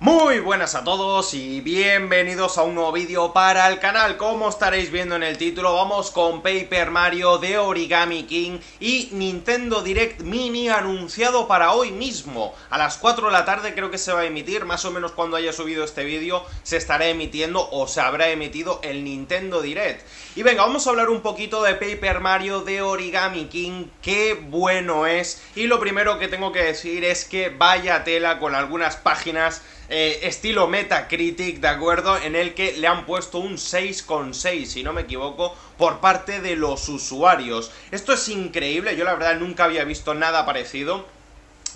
Muy buenas a todos y bienvenidos a un nuevo vídeo para el canal. Como estaréis viendo en el título, vamos con Paper Mario de Origami King y Nintendo Direct Mini anunciado para hoy mismo. A las 4 de la tarde creo que se va a emitir, más o menos cuando haya subido este vídeo se estará emitiendo o se habrá emitido el Nintendo Direct. Y venga, vamos a hablar un poquito de Paper Mario de Origami King, qué bueno es. Y lo primero que tengo que decir es que vaya tela con algunas páginas eh, estilo Metacritic, ¿de acuerdo? En el que le han puesto un 6,6, si no me equivoco, por parte de los usuarios. Esto es increíble, yo la verdad nunca había visto nada parecido.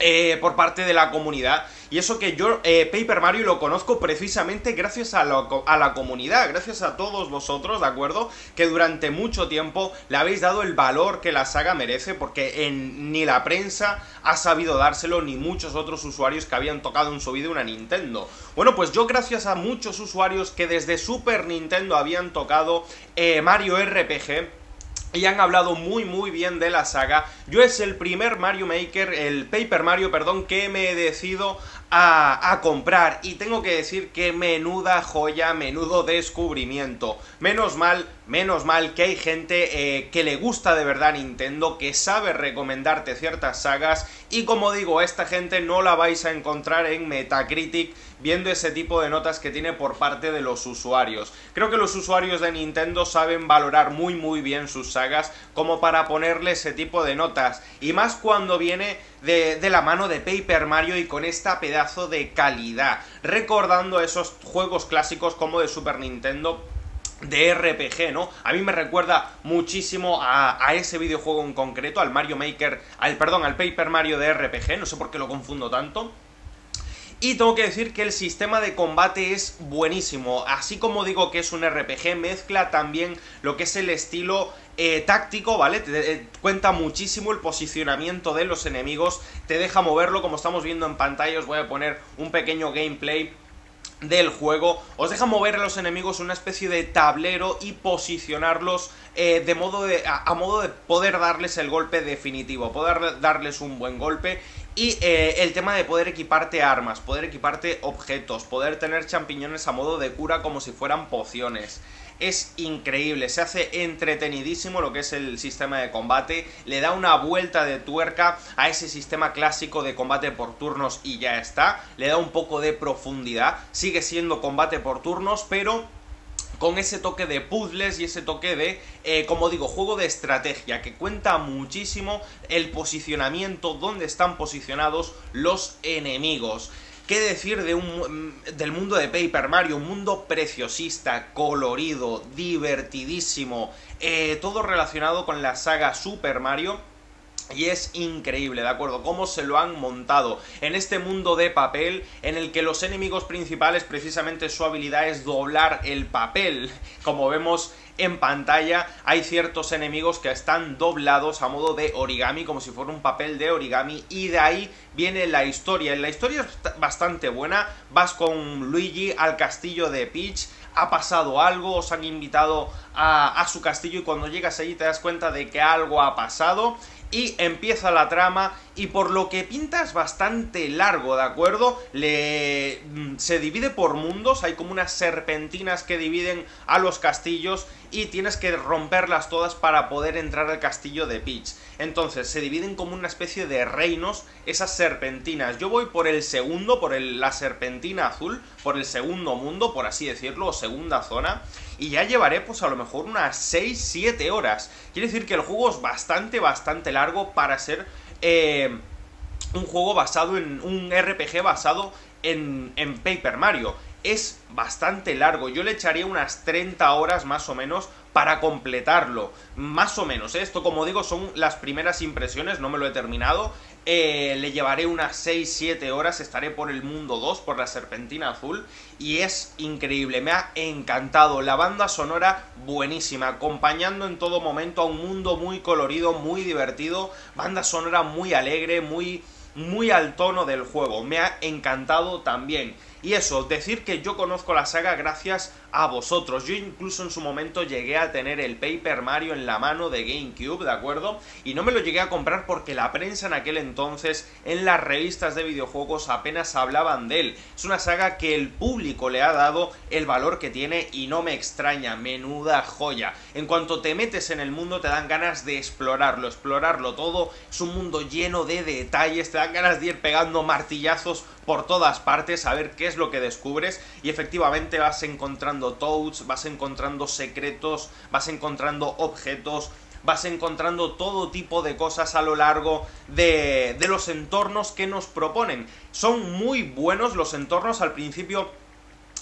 Eh, por parte de la comunidad. Y eso que yo eh, Paper Mario lo conozco precisamente gracias a, la comunidad, gracias a todos vosotros, ¿de acuerdo? Que durante mucho tiempo le habéis dado el valor que la saga merece, porque en, ni la prensa ha sabido dárselo, ni muchos otros usuarios que habían tocado en su vida una Nintendo. Bueno, pues yo gracias a muchos usuarios que desde Super Nintendo habían tocado eh, Mario RPG, y han hablado muy muy bien de la saga. Yo es el primer Mario Maker, el Paper Mario, perdón, que me he decidido a, comprar y tengo que decir que menuda joya, menudo descubrimiento. Menos mal, menos mal que hay gente eh, que le gusta de verdad Nintendo, que sabe recomendarte ciertas sagas y como digo, esta gente no la vais a encontrar en Metacritic viendo ese tipo de notas que tiene por parte de los usuarios. Creo que los usuarios de Nintendo saben valorar muy muy bien sus sagas como para ponerle ese tipo de notas y más cuando viene de, de la mano de Paper Mario y con esta pedazo de calidad, recordando esos juegos clásicos como de Super Nintendo de RPG, ¿no? A mí me recuerda muchísimo a, ese videojuego en concreto, al Mario Maker, al perdón, al Paper Mario de RPG, no sé por qué lo confundo tanto. Y tengo que decir que el sistema de combate es buenísimo, así como digo que es un RPG, mezcla también lo que es el estilo eh, táctico, ¿vale? Te, eh, cuenta muchísimo el posicionamiento de los enemigos, te deja moverlo como estamos viendo en pantalla, os voy a poner un pequeño gameplay del juego, os deja mover a los enemigos una especie de tablero y posicionarlos eh, de modo de, a, modo de poder darles el golpe definitivo, poder darles un buen golpe y eh, el tema de poder equiparte armas, poder equiparte objetos, poder tener champiñones a modo de cura como si fueran pociones es increíble, se hace entretenidísimo lo que es el sistema de combate, le da una vuelta de tuerca a ese sistema clásico de combate por turnos y ya está, le da un poco de profundidad, sigue siendo combate por turnos, pero con ese toque de puzzles y ese toque de, eh, como digo, juego de estrategia, que cuenta muchísimo el posicionamiento, dónde están posicionados los enemigos. ¿Qué decir de un, del mundo de Paper Mario? Un mundo preciosista, colorido, divertidísimo, eh, todo relacionado con la saga Super Mario. Y es increíble, ¿de acuerdo? Cómo se lo han montado en este mundo de papel en el que los enemigos principales precisamente su habilidad es doblar el papel. Como vemos en pantalla hay ciertos enemigos que están doblados a modo de origami, como si fuera un papel de origami, y de ahí viene la historia. La historia es bastante buena, vas con Luigi al castillo de Peach, ha pasado algo, os han invitado a, a su castillo y cuando llegas allí te das cuenta de que algo ha pasado y empieza la trama y por lo que pinta es bastante largo, ¿de acuerdo? Le... Mm, se divide por mundos, hay como unas serpentinas que dividen a los castillos y tienes que romperlas todas para poder entrar al castillo de Peach. Entonces, se dividen como una especie de reinos esas serpentinas. Yo voy por el segundo, por la serpentina azul, por el segundo mundo, por así decirlo, o segunda zona, y ya llevaré pues a lo mejor unas 6-7 horas. Quiere decir que el juego es bastante, bastante largo para ser... Eh, un juego basado en un RPG basado en, en Paper Mario es bastante largo. Yo le echaría unas 30 horas más o menos para completarlo. Más o menos. ¿eh? Esto, como digo, son las primeras impresiones. No me lo he terminado. Eh, le llevaré unas 6-7 horas. Estaré por el mundo 2, por la serpentina azul. Y es increíble. Me ha encantado. La banda sonora buenísima. Acompañando en todo momento a un mundo muy colorido, muy divertido. Banda sonora muy alegre, muy muy al tono del juego. Me ha encantado también Y eso, decir que yo conozco la saga gracias a vosotros. Yo incluso en su momento llegué a tener el Paper Mario en la mano de GameCube, ¿de acuerdo? Y no me lo llegué a comprar porque la prensa en aquel entonces, en las revistas de videojuegos, apenas hablaban de él. Es una saga que el público le ha dado el valor que tiene y no me extraña, menuda joya. En cuanto te metes en el mundo te dan ganas de explorarlo, explorarlo todo. Es un mundo lleno de detalles, te dan ganas de ir pegando martillazos por todas partes a ver qué es lo que descubres y efectivamente vas encontrando toads, vas encontrando secretos, vas encontrando objetos, vas encontrando todo tipo de cosas a lo largo de, los entornos que nos proponen. Son muy buenos los entornos, al principio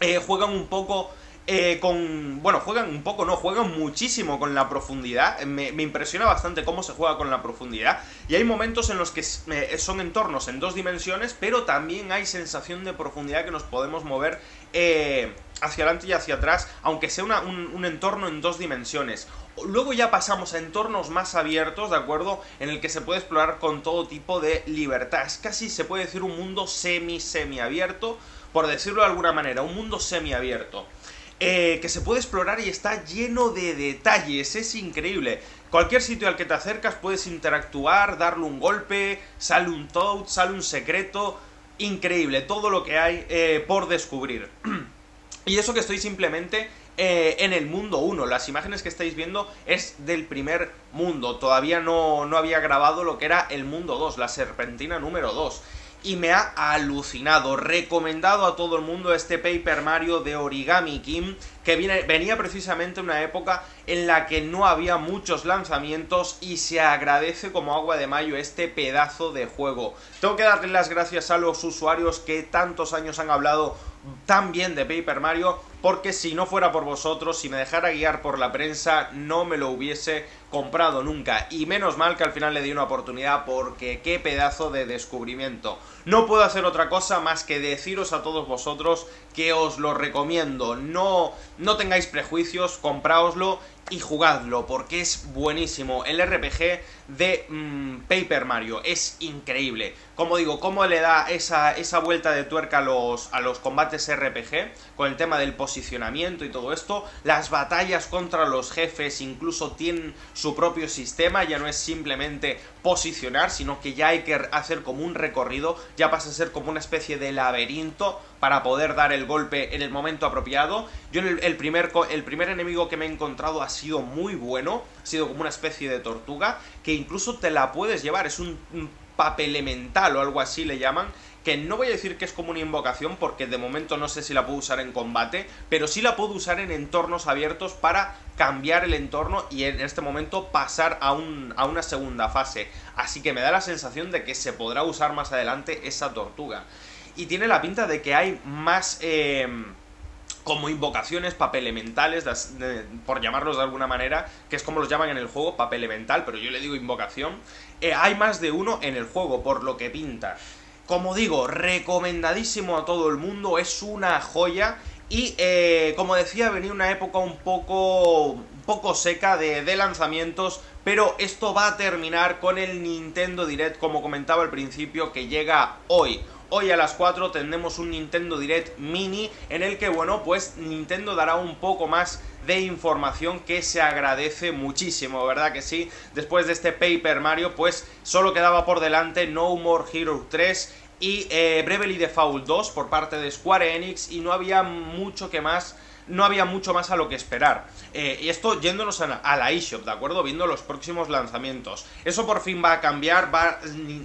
eh, juegan un poco eh, con... Bueno, juegan un poco, no, juegan muchísimo con la profundidad. Me, impresiona bastante cómo se juega con la profundidad. Y hay momentos en los que son entornos en dos dimensiones, pero también hay sensación de profundidad que nos podemos mover eh, hacia adelante y hacia atrás, aunque sea un, entorno en dos dimensiones. Luego ya pasamos a entornos más abiertos, ¿de acuerdo? En el que se puede explorar con todo tipo de libertad. Es casi, se puede decir, un mundo semi-semi abierto, por decirlo de alguna manera, un mundo semi-abierto. Eh, que se puede explorar y está lleno de detalles, es increíble. Cualquier sitio al que te acercas puedes interactuar, darle un golpe, sale un toad, sale un secreto, increíble, todo lo que hay eh, por descubrir. y eso que estoy simplemente eh, en el mundo 1, las imágenes que estáis viendo es del primer mundo, todavía no, no había grabado lo que era el mundo 2, la serpentina número 2 y me ha alucinado. Recomendado a todo el mundo este Paper Mario de Origami Kim, que viene, venía precisamente en una época en la que no había muchos lanzamientos y se agradece como agua de mayo este pedazo de juego. Tengo que darle las gracias a los usuarios que tantos años han hablado tan bien de Paper Mario, porque si no fuera por vosotros, si me dejara guiar por la prensa, no me lo hubiese comprado nunca. Y menos mal que al final le di una oportunidad, porque qué pedazo de descubrimiento. No puedo hacer otra cosa más que deciros a todos vosotros que os lo recomiendo. No, no tengáis prejuicios, compráoslo y jugadlo porque es buenísimo. El RPG de mm, Paper Mario es increíble. Como digo, cómo le da esa, esa vuelta de tuerca a los, a los combates RPG con el tema del posicionamiento y todo esto. Las batallas contra los jefes incluso tienen su propio sistema, ya no es simplemente posicionar, sino que ya hay que hacer como un recorrido, ya pasa a ser como una especie de laberinto para poder dar el golpe en el momento apropiado. Yo el, primer, el primer enemigo que me he encontrado ha sido muy bueno, ha sido como una especie de tortuga, que incluso te la puedes llevar, es un, papel elemental o algo así le llaman, que no voy a decir que es como una invocación porque de momento no sé si la puedo usar en combate, pero sí la puedo usar en entornos abiertos para cambiar el entorno y en este momento pasar a, un, a una segunda fase. Así que me da la sensación de que se podrá usar más adelante esa tortuga. Y tiene la pinta de que hay más... Em, como invocaciones papelementales, por llamarlos de alguna manera, que es como los llaman en el juego, papelemental, pero yo le digo invocación. Eh, hay más de uno en el juego, por lo que pinta. Como digo, recomendadísimo a todo el mundo, es una joya. Y eh, como decía, venía una época un poco, un poco seca de, de lanzamientos, pero esto va a terminar con el Nintendo Direct, como comentaba al principio, que llega hoy. Hoy a las 4 tendremos un Nintendo Direct Mini en el que, bueno, pues Nintendo dará un poco más de información que se agradece muchísimo, ¿verdad que sí? Después de este Paper Mario, pues solo quedaba por delante No More Hero 3 y eh, Bravely Default 2 por parte de Square Enix y no había mucho que más no había mucho más a lo que esperar. Eh, y esto yéndonos a, la eShop, ¿de acuerdo? Viendo los próximos lanzamientos. Eso por fin va a cambiar, va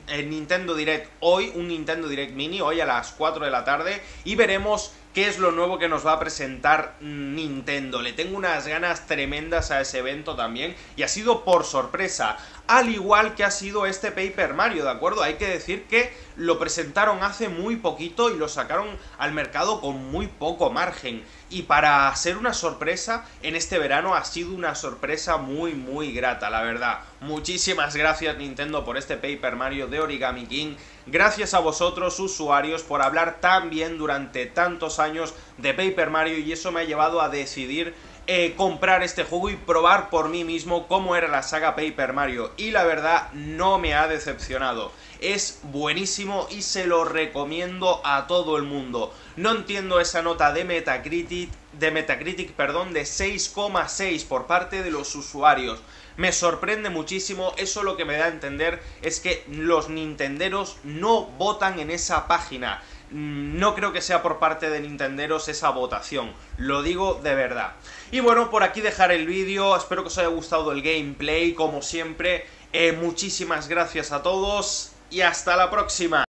el Nintendo Direct hoy, un Nintendo Direct Mini, hoy a las 4 de la tarde, y veremos qué es lo nuevo que nos va a presentar Nintendo. Le tengo unas ganas tremendas a ese evento también, y ha sido por sorpresa al igual que ha sido este Paper Mario, ¿de acuerdo? Hay que decir que lo presentaron hace muy poquito y lo sacaron al mercado con muy poco margen. Y para ser una sorpresa, en este verano ha sido una sorpresa muy muy grata, la verdad. Muchísimas gracias Nintendo por este Paper Mario de Origami King. Gracias a vosotros usuarios por hablar tan bien durante tantos años de Paper Mario y eso me ha llevado a decidir eh, comprar este juego y probar por mí mismo cómo era la saga Paper Mario. Y la verdad, no me ha decepcionado. Es buenísimo y se lo recomiendo a todo el mundo. No entiendo esa nota de Metacritic, de Metacritic, perdón, de 6,6 por parte de los usuarios. Me sorprende muchísimo, eso lo que me da a entender es que los nintenderos no votan en esa página. Mm, no creo que sea por parte de Nintenderos esa votación, lo digo de verdad. Y bueno, por aquí dejar el vídeo, espero que os haya gustado el gameplay, como siempre, eh, muchísimas gracias a todos y hasta la próxima.